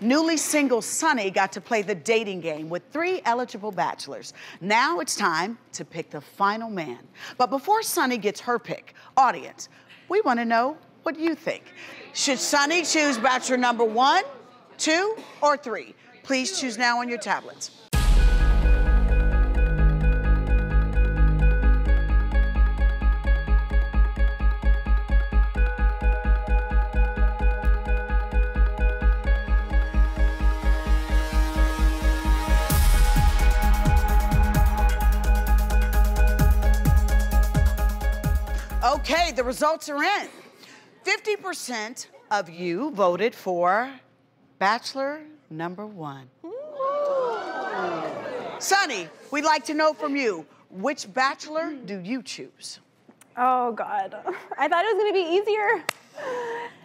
Newly single Sunny got to play the dating game with three eligible bachelors. Now it's time to pick the final man. But before Sunny gets her pick, audience, we want to know what you think. Should Sunny choose bachelor number one, two, or three? Please choose now on your tablets. Okay, the results are in. 50% of you voted for Bachelor number one. Sunny, we'd like to know from you, which Bachelor do you choose? Oh, God. I thought it was to be easier.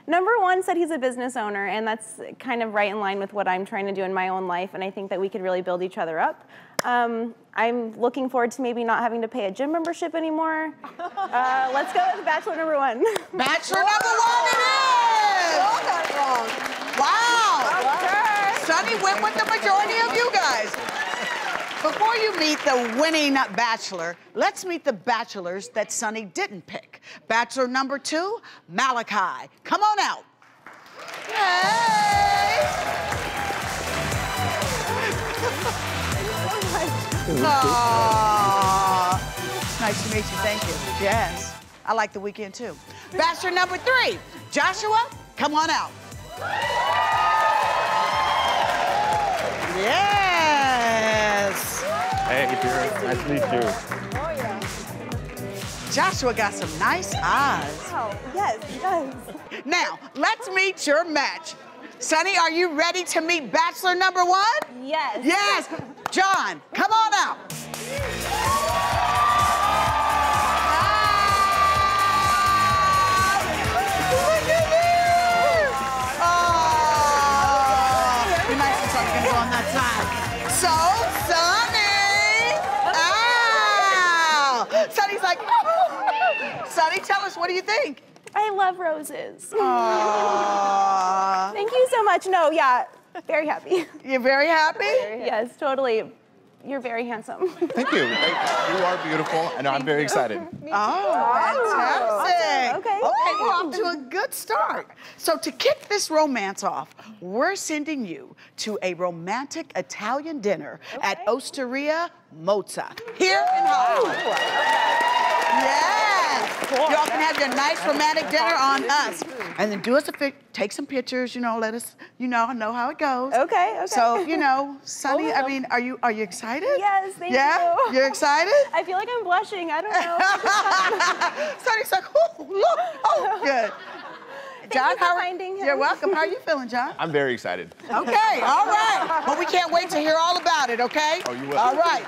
Number one said he's a business owner, and that's kind of right in line with what I'm trying to do in my own life, and I think that we could really build each other up. Um, I'm looking forward to maybe not having to pay a gym membership anymore. Uh, let's go with Bachelor number one. Bachelor number one it is! All got wrong. Wow! Okay. Sunny went with the majority of you guys. Before you meet the winning bachelor, let's meet the bachelors that Sunny didn't pick. Bachelor number two, Malachi. Come on out. Aww. Nice to meet you. Thank you. Yes. I like the weekend too. Bachelor number three, Joshua. Come on out. Yes. Hey, dear. Nice to meet you. Oh. Joshua got some nice eyes. Oh, yes, yes. Now, let's meet your match. Sunny, are you ready to meet Bachelor number one? Yes. Yes. John, come on out. Look at this. Oh. Be nice and Sunny can go on that side. So, Sunny. Ow. Sunny's like, Sunny, tell us, what do you think? I love roses. Aww. Thank you so much. No, yeah, very happy. You're very happy? yes, totally. You're very handsome. Thank you. You are beautiful, and I'm very excited. Oh, fantastic. Okay. Okay, we're off to a good start. So to kick this romance off, we're sending you to a romantic Italian dinner at Osteria Mozza here in Hollywood. Yes. Y'all can have your nice romantic dinner on us. And then do us a fi- take some pictures, you know, let us, you know, know how it goes. Okay, okay. So, you know, Sunny, I mean, are you are you excited? Yes, thank yeah? you. You're excited? I feel like I'm blushing. I don't know. Sunny's like, oh, look, oh, good. John, you for how are finding him. You're welcome. How are you feeling, John? I'm very excited. Okay, all right. But we can't wait to hear all about it, okay? Oh, you will. All right.